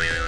you.